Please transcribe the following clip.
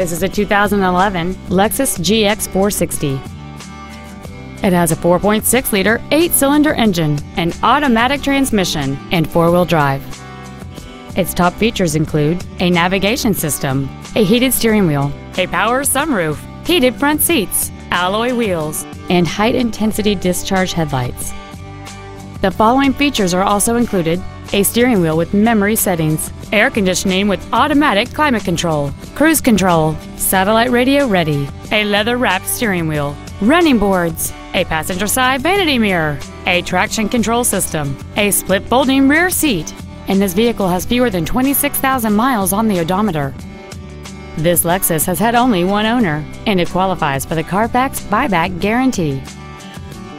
This is a 2011 Lexus GX 460. It has a 4.6-liter eight-cylinder engine, an automatic transmission, and four-wheel drive. Its top features include a navigation system, a heated steering wheel, a power sunroof, heated front seats, alloy wheels, and high-intensity discharge headlights. The following features are also included a steering wheel with memory settings, air conditioning with automatic climate control, cruise control, satellite radio ready, a leather wrapped steering wheel, running boards, a passenger side vanity mirror, a traction control system, a split folding rear seat, and this vehicle has fewer than 26,000 miles on the odometer. This Lexus has had only one owner, and it qualifies for the Carfax buyback guarantee.